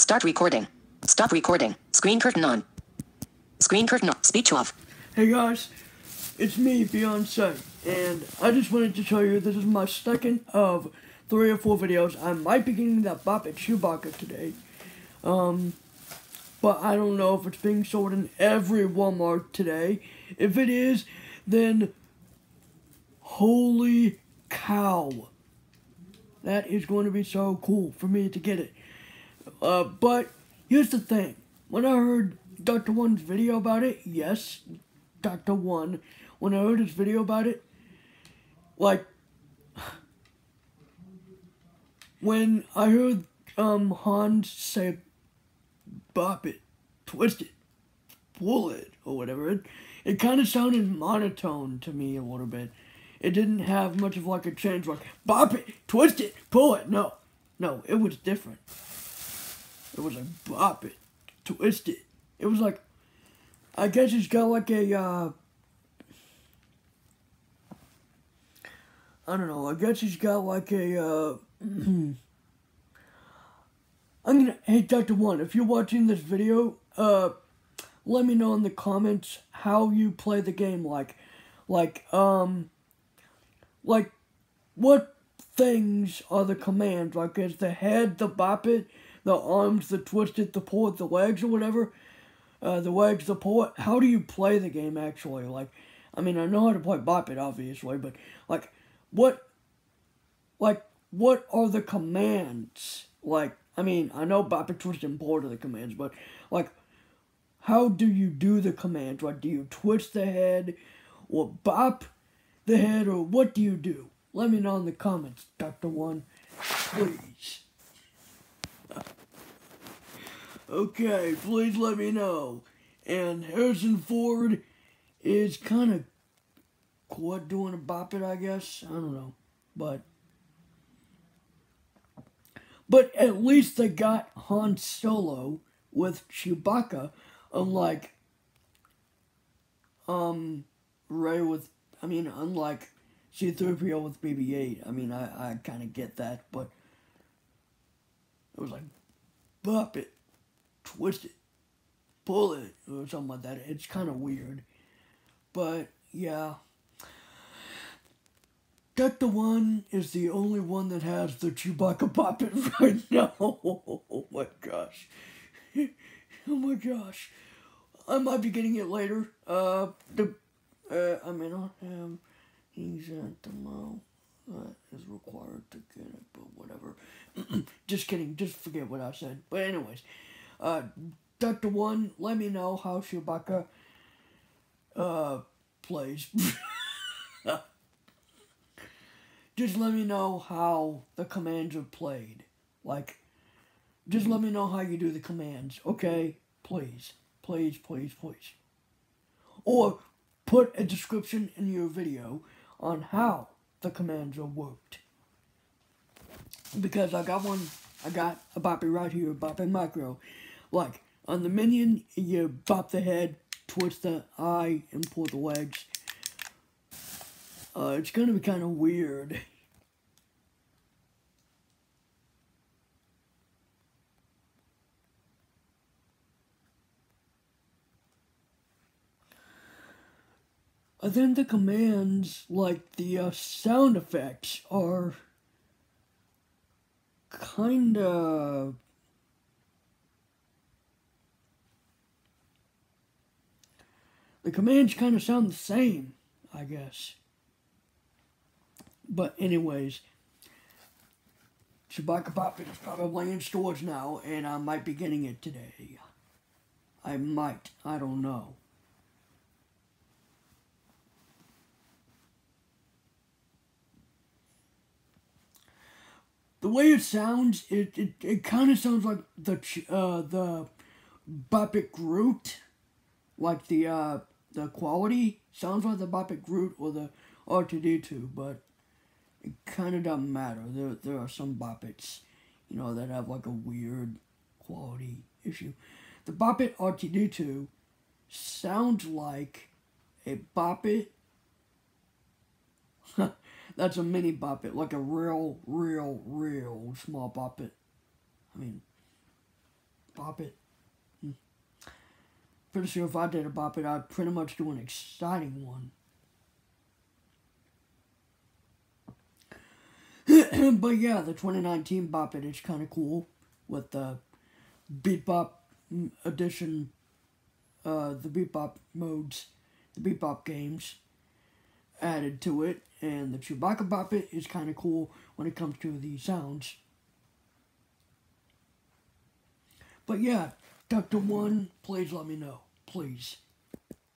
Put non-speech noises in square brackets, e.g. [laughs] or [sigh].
Start recording. Stop recording. Screen curtain on. Screen curtain on. Speech off. Hey guys, it's me, Beyonce, and I just wanted to show you this is my second of three or four videos. I might be getting that Bop It Chewbacca today, um, but I don't know if it's being sold in every Walmart today. If it is, then holy cow. That is going to be so cool for me to get it. Uh, but here's the thing. When I heard Dukta One's video about it, yes, Dukta One, when I heard his video about it, like, when I heard um, Hans say, bop it, twist it, pull it, or whatever, it, it kind of sounded monotone to me a little bit. It didn't have much of like a change, like bop it, twist it, pull it. No, no, it was different. It was like bop it, twist it. It was like, I guess it's got like a, uh, I don't know. I guess he's got like a. Uh, [clears throat] I'm gonna. Hey, Dukta One, if you're watching this video, uh, let me know in the comments how you play the game. Like, like, um, like, what things are the commands? Like, is the head the bop it, the arms the twist it, the it, the legs or whatever? Uh, the legs, the pull. How do you play the game actually? Like, I mean, I know how to play bop it, obviously, but like, what, like, what are the commands? Like, I mean, I know bop it, twist, and pull are the commands, but like, how do you do the commands? Like, do you twist the head, or bop? the head, or what do you do? Let me know in the comments, Dukta One, please. Okay, please let me know. And Harrison Ford is kind of quad doing a bop it, I guess. I don't know. But but at least they got Han Solo with Chewbacca, unlike um Rey with I mean, unlike C-3PO with BB-8, I mean, I, I kind of get that, but it was like, bop it, twist it, pull it, or something like that. It's kind of weird. But, yeah. That the one is the only one that has the Chewbacca Bop It [laughs] right now. Oh my gosh. Oh my gosh. I might be getting it later. Uh, the uh, I may not have exact amount that is required to get it, but whatever. [clears throat] just kidding, just forget what I said. But anyways, uh, Dukta One, let me know how Chewbacca, uh, plays. [laughs] just let me know how the commands are played. Like, just let me know how you do the commands, okay? Please, please, please, please. Or put a description in your video on how the commands are worked. Because I got one, I got a boppy right here, boppy micro. Like, on the minion, you bop the head, twist the eye, and pull the legs. Uh, it's gonna be kind of weird. And then the commands, like the uh, sound effects, are kind of. The commands kind of sound the same, I guess. But, anyways, Chewbacca Pop is probably in stores now, and I might be getting it today. I might. I don't know. the way it sounds, it it, it kind of sounds like the uh the Bop Groot, like the uh the quality sounds like the Bop It Groot or the R2D2, but it kind of doesn't matter. There there are some Bop Its, you know, that have like a weird quality issue. The Bop It R2D2 sounds like a Bop It [laughs] that's a mini Bop It, like a real, real, real small Bop It. I mean, bop it. Hmm. Pretty sure if I did a bop it, I'd pretty much do an exciting one. [clears throat] but yeah, the 2019 Bop It is kind of cool with the Beat Bop edition, uh, the Beat Bop modes, the Beat Bop games added to it, and the Chewbacca Bop It is kind of cool when it comes to the sounds. But yeah, Dukta One, please let me know, please.